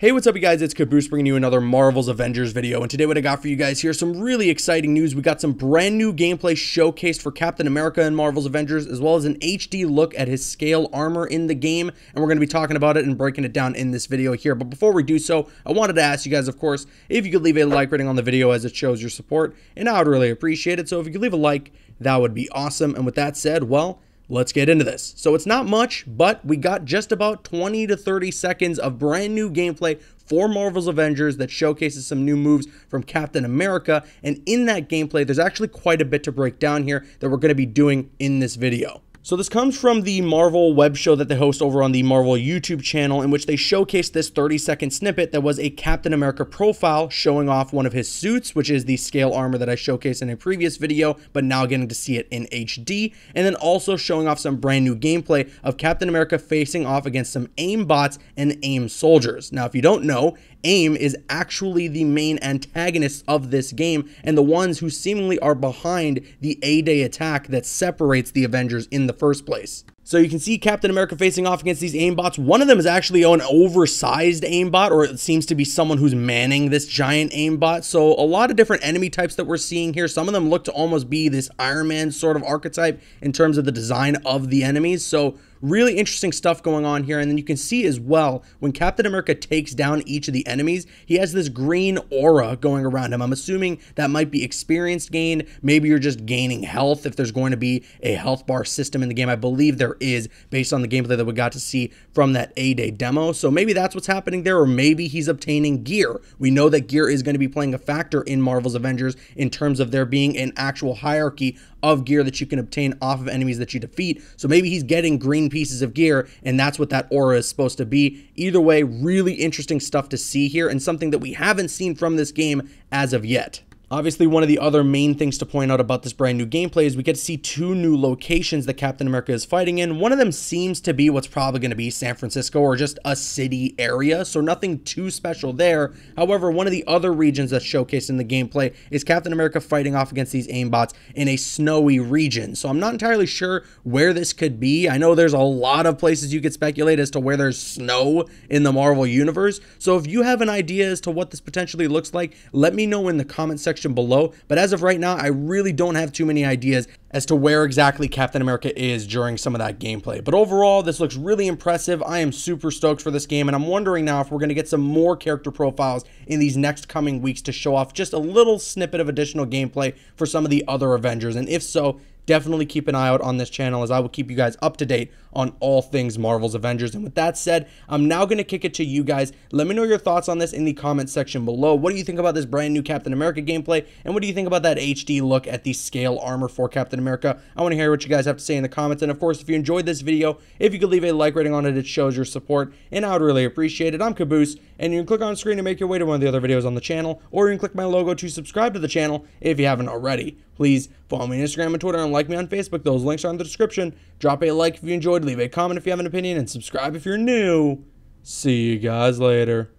Hey, what's up, you guys? It's Caboose bringing you another Marvel's Avengers video. And today, what I got for you guys here, some really exciting news. We got some brand new gameplay showcased for Captain America and Marvel's Avengers, as well as an HD look at his scale armor in the game. And we're going to be talking about it and breaking it down in this video here. But before we do so, I wanted to ask you guys, of course, if you could leave a like rating on the video as it shows your support. And I would really appreciate it. So if you could leave a like, that would be awesome. And with that said, well, let's get into this. So it's not much, but we got just about 20 to 30 seconds of brand new gameplay for Marvel's Avengers that showcases some new moves from Captain America. And in that gameplay, there's actually quite a bit to break down here that we're going to be doing in this video. So this comes from the Marvel web show that they host over on the Marvel YouTube channel in which they showcased this 30 second snippet that was a Captain America profile showing off one of his suits, which is the scale armor that I showcased in a previous video, but now getting to see it in HD, and then also showing off some brand new gameplay of Captain America facing off against some AIM bots and AIM soldiers. Now, if you don't know, AIM is actually the main antagonists of this game and the ones who seemingly are behind the A-Day attack that separates the Avengers in the first place. So you can see Captain America facing off against these aimbots. One of them is actually an oversized aimbot, or it seems to be someone who's manning this giant aimbot. So a lot of different enemy types that we're seeing here. Some of them look to almost be this Iron Man sort of archetype in terms of the design of the enemies. So Really interesting stuff going on here. And then you can see as well, when Captain America takes down each of the enemies, he has this green aura going around him. I'm assuming that might be experience gain. Maybe you're just gaining health if there's going to be a health bar system in the game. I believe there is based on the gameplay that we got to see from that A-Day demo. So maybe that's what's happening there, or maybe he's obtaining gear. We know that gear is going to be playing a factor in Marvel's Avengers in terms of there being an actual hierarchy of gear that you can obtain off of enemies that you defeat. So maybe he's getting green pieces of gear, and that's what that aura is supposed to be. Either way, really interesting stuff to see here, and something that we haven't seen from this game as of yet. Obviously, one of the other main things to point out about this brand new gameplay is we get to see two new locations that Captain America is fighting in. One of them seems to be what's probably going to be San Francisco or just a city area, so nothing too special there. However, one of the other regions that's showcased in the gameplay is Captain America fighting off against these aimbots in a snowy region. So I'm not entirely sure where this could be. I know there's a lot of places you could speculate as to where there's snow in the Marvel Universe. So if you have an idea as to what this potentially looks like, let me know in the comment section section below. But as of right now, I really don't have too many ideas as to where exactly Captain America is during some of that gameplay. But overall, this looks really impressive. I am super stoked for this game, and I'm wondering now if we're going to get some more character profiles in these next coming weeks to show off just a little snippet of additional gameplay for some of the other Avengers. And if so, definitely keep an eye out on this channel as I will keep you guys up to date on all things Marvel's Avengers. And with that said, I'm now going to kick it to you guys. Let me know your thoughts on this in the comment section below. What do you think about this brand new Captain America gameplay? And what do you think about that HD look at the scale armor for Captain America? I want to hear what you guys have to say in the comments. And of course, if you enjoyed this video, if you could leave a like rating on it, it shows your support. And I would really appreciate it. I'm Caboose, and you can click on screen to make your way to one of the other videos on the channel, or you can click my logo to subscribe to the channel if you haven't already. Please follow me on Instagram and Twitter and like me on Facebook. Those links are in the description. Drop a like if you enjoyed, leave a comment if you have an opinion, and subscribe if you're new. See you guys later.